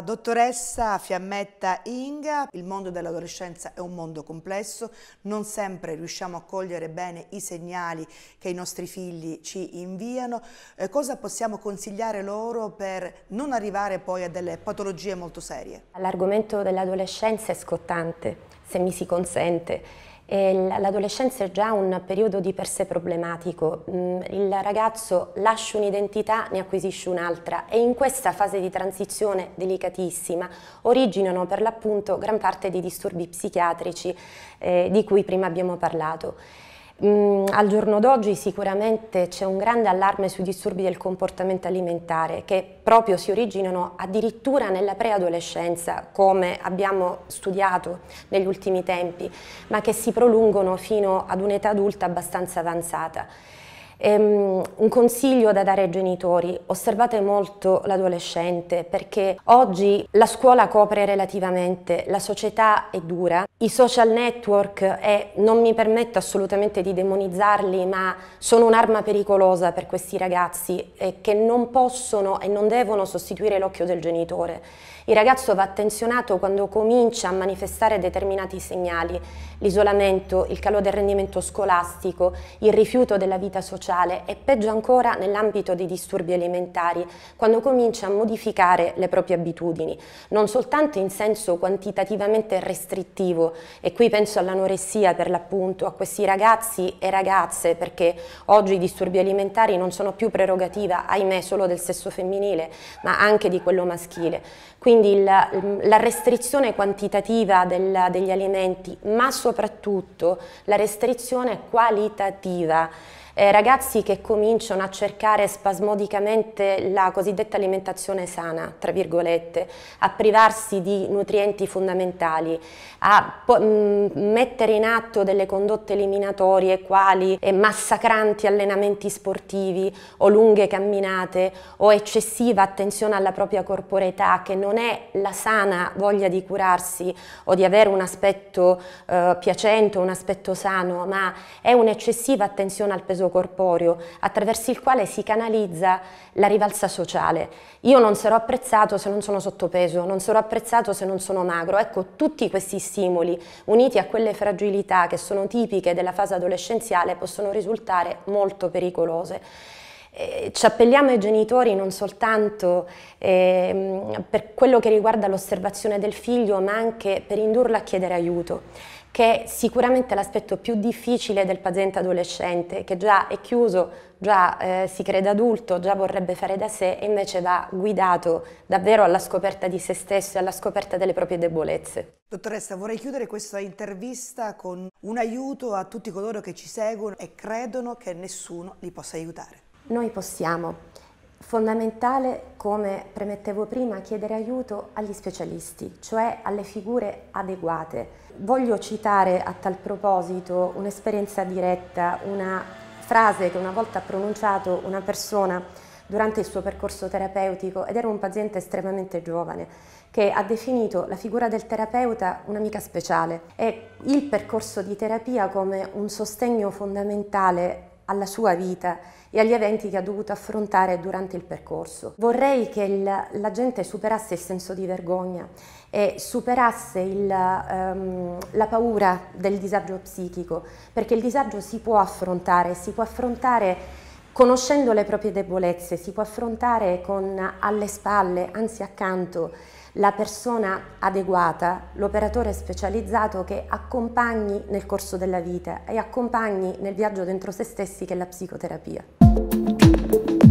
Dottoressa Fiammetta Inga, il mondo dell'adolescenza è un mondo complesso, non sempre riusciamo a cogliere bene i segnali che i nostri figli ci inviano. Eh, cosa possiamo consigliare loro per non arrivare poi a delle patologie molto serie? L'argomento dell'adolescenza è scottante, se mi si consente L'adolescenza è già un periodo di per sé problematico, mm, il ragazzo lascia un'identità, ne acquisisce un'altra e in questa fase di transizione delicatissima originano per l'appunto gran parte dei disturbi psichiatrici eh, di cui prima abbiamo parlato. Mm, al giorno d'oggi sicuramente c'è un grande allarme sui disturbi del comportamento alimentare che proprio si originano addirittura nella preadolescenza, come abbiamo studiato negli ultimi tempi, ma che si prolungono fino ad un'età adulta abbastanza avanzata. Um, un consiglio da dare ai genitori, osservate molto l'adolescente perché oggi la scuola copre relativamente, la società è dura, i social network e non mi permetto assolutamente di demonizzarli ma sono un'arma pericolosa per questi ragazzi e che non possono e non devono sostituire l'occhio del genitore. Il ragazzo va attenzionato quando comincia a manifestare determinati segnali, l'isolamento, il calo del rendimento scolastico, il rifiuto della vita sociale e peggio ancora nell'ambito dei disturbi alimentari, quando comincia a modificare le proprie abitudini, non soltanto in senso quantitativamente restrittivo, e qui penso all'anoressia per l'appunto, a questi ragazzi e ragazze, perché oggi i disturbi alimentari non sono più prerogativa, ahimè, solo del sesso femminile, ma anche di quello maschile. Quindi il, la restrizione quantitativa del, degli alimenti, ma soprattutto la restrizione qualitativa eh, ragazzi che cominciano a cercare spasmodicamente la cosiddetta alimentazione sana, tra virgolette, a privarsi di nutrienti fondamentali, a mh, mm, mettere in atto delle condotte eliminatorie quali eh, massacranti allenamenti sportivi o lunghe camminate o eccessiva attenzione alla propria corporeità che non è la sana voglia di curarsi o di avere un aspetto eh, piacente, un aspetto sano, ma è un'eccessiva attenzione al peso corporeo attraverso il quale si canalizza la rivalsa sociale. Io non sarò apprezzato se non sono sottopeso, non sarò apprezzato se non sono magro. Ecco, tutti questi stimoli uniti a quelle fragilità che sono tipiche della fase adolescenziale possono risultare molto pericolose. Eh, ci appelliamo ai genitori non soltanto eh, per quello che riguarda l'osservazione del figlio, ma anche per indurlo a chiedere aiuto che è sicuramente l'aspetto più difficile del paziente adolescente, che già è chiuso, già eh, si crede adulto, già vorrebbe fare da sé e invece va guidato davvero alla scoperta di se stesso e alla scoperta delle proprie debolezze. Dottoressa, vorrei chiudere questa intervista con un aiuto a tutti coloro che ci seguono e credono che nessuno li possa aiutare. Noi possiamo. Fondamentale, come premettevo prima, chiedere aiuto agli specialisti, cioè alle figure adeguate. Voglio citare a tal proposito un'esperienza diretta, una frase che una volta ha pronunciato una persona durante il suo percorso terapeutico ed era un paziente estremamente giovane che ha definito la figura del terapeuta un'amica speciale e il percorso di terapia come un sostegno fondamentale alla sua vita e agli eventi che ha dovuto affrontare durante il percorso. Vorrei che il, la gente superasse il senso di vergogna e superasse il, um, la paura del disagio psichico, perché il disagio si può affrontare, si può affrontare conoscendo le proprie debolezze, si può affrontare con alle spalle, anzi accanto, la persona adeguata, l'operatore specializzato che accompagni nel corso della vita e accompagni nel viaggio dentro se stessi che è la psicoterapia.